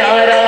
Narayan